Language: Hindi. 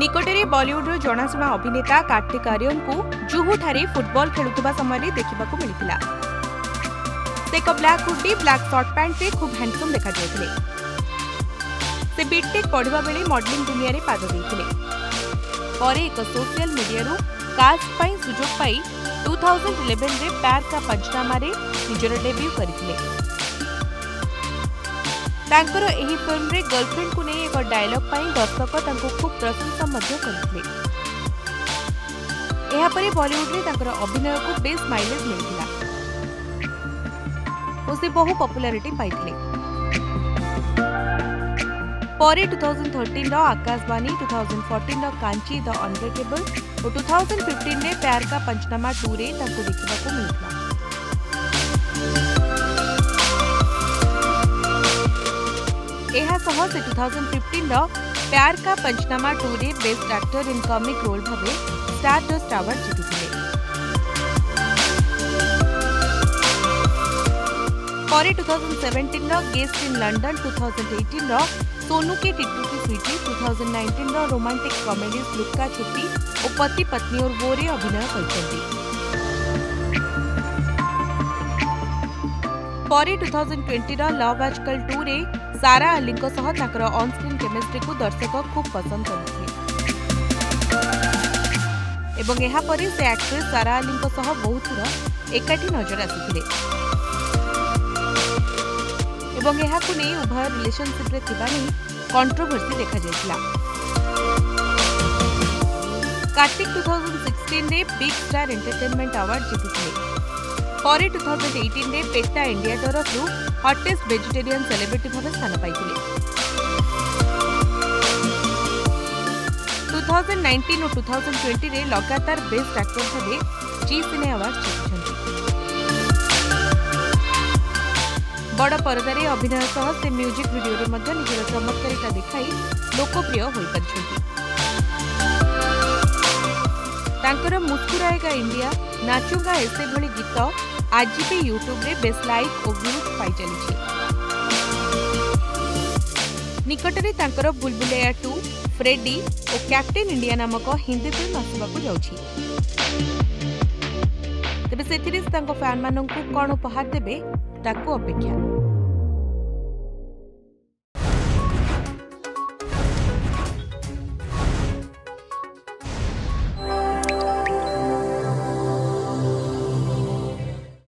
निकटने बलीउड्र जनाशुना अभिनेता कार्तिक आर्यन को जुहूठे फुटबल खेलुवा समय देखा मिलता से एक black hoodie black shirt pant में खूब हैंडसम देखा से बीटेक् पढ़ा बेले मडलींग दुनिया में पाद देते एक सोशल मीडिया का सुजोग टू थाउजेंड इलेवेन पैर का पंचनामें निजर डेब्यू करते ତାଙ୍କର ଏହି ଫିଲ୍ମରେ ଗର୍ଲଫ୍ରେଣ୍ଡକୁ ନେଇ ଏକ ଡାଏଲଗ୍ ପାଇଁ ଦର୍ଶକ ତାଙ୍କୁ ଖୁବ୍ ପ୍ରଶଂସା ମଧ୍ୟ କରିଥିଲେ ଏହାପରେ ବଲିଉଡରେ ତାଙ୍କର ଅଭିନୟକୁ ବେଶ୍ ମାଇଲେଜ୍ ମିଳିଥିଲା ଓ ସେ ବହୁ ପପୁଲାରିଟି ପାଇଥିଲେ ପରେ ଟୁ ଥାଉଜେଣ୍ଡ ଥର୍ଟିନ୍ର ଆକାଶବାଣୀ ଟୁ ଥାଉଜେଣ୍ଡ ଫର୍ଟିନ୍ର କାଞ୍ଚି ଦ ଅନବ୍ରେକେବଲ୍ ଓ ଟୁ ଥାଉଜେଣ୍ଡ ଫିଫ୍ଟିନ୍ରେ ପ୍ୟାର କା ପଞ୍ଚନାମା ଟୁରେ ତାଙ୍କୁ ଦେଖିବାକୁ ମିଳିଥିଲା यह फिफ्टन र्यार का पंचनामा टूरी best actor in comic role भाव स्टार डस्ट आवार्ड जीति पर guest in London two thousand eighteen Sonu Ke Titu Ki Sweety two thousand nineteen romantic comedy Luka छुट्टी और पति पत्नी और वोरे अभिनय करते परे 2020 रा लव आजकल 2 रे सारा अली को सह ताकर ऑन स्क्रीन केमिस्ट्री को दर्शक खूब पसंद करथे एवं यहा परे से एक्ट्रेस सारा अली को सह बहुत सुर एकाठी नजर आथिले एवं यहा को नै उभय रिलेशनशिप रे थिबा नै कंट्रोवर्सी देखा जाइतला कार्तिक 2016 रे बिग स्टार एंटरटेनमेंट अवार्ड जीतिथिले ପରେ ଟୁ ଥାଉଜେଣ୍ଡ ଏଇଟିନ୍ରେ ପେଟା ଇଣ୍ଡିଆ ତରଫରୁ ହଟେଷ୍ଟ ଭେଜିଟେରିଆନ୍ ସେଲିବ୍ରିଟି ଭାବେ ସ୍ଥାନ ପାଇଥିଲେ ଟୁ ଥାଉଜେଣ୍ଡ ନାଇଣ୍ଟିନ୍ ଓ ଟୁ ଥାଉଜେଣ୍ଡ ଟ୍ୱେଣ୍ଟିରେ ଲଗାତାର ବେଷ୍ଟ ଆକ୍ଟର ଭାବେ ଜି ସିନେ ଆୱାର୍ଡ ଜିତିଛନ୍ତି ବଡ଼ ପରଦାରେ ଅଭିନୟ ସହ ସେ ମ୍ୟୁଜିକ୍ ଭିଡିଓରେ ମଧ୍ୟ ନିଜର ଚମତ୍କାରିତା ଦେଖାଇ ଲୋକପ୍ରିୟ ହୋଇପାରିଛନ୍ତି ତାଙ୍କର ମୁସ୍କୁରାଏଗା ଇଣ୍ଡିଆ ନାଚୁଙ୍ଗା ଏସେ ଭଳି ଗୀତ ଆଜି ବି ୟୁଟ୍ୟୁବ୍ରେ ବେଶ୍ ଲାଇକ୍ ଓ ଭ୍ୟୁଜ୍ ପାଇଚାଲିଛି ନିକଟରେ ତାଙ୍କର ବୁଲବୁଲେୟା ଟୁ ଫ୍ରେଡି ଓ କ୍ୟାପ୍ଟେନ୍ ଇଣ୍ଡିଆ ନାମକ ହିନ୍ଦୀ ଫିଲ୍ମ ଆସିବାକୁ ଯାଉଛି ତେବେ ସେଥିରେ ସେ ତାଙ୍କ ଫ୍ୟାନ୍ମାନଙ୍କୁ କ'ଣ ଉପହାର ଦେବେ ତାକୁ ଅପେକ୍ଷା